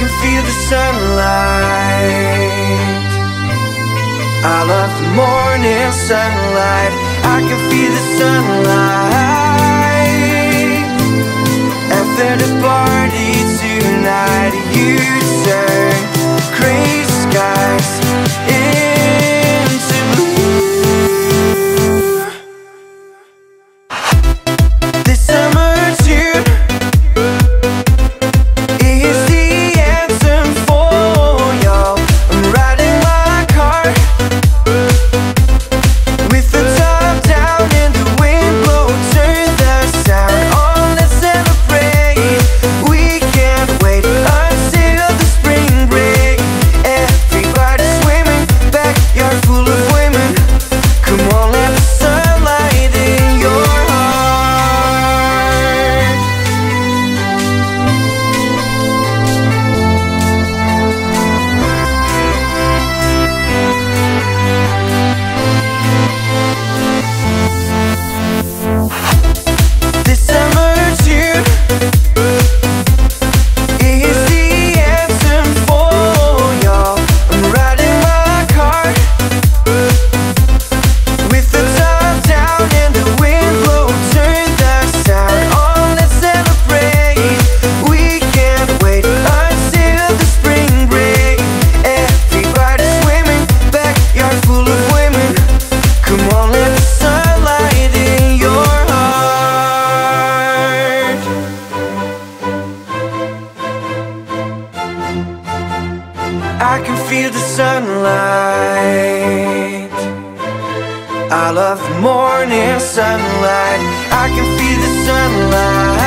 can feel the sunlight. I love the morning sunlight. I can feel the sun. I can feel the sunlight. I love morning sunlight. I can feel the sunlight.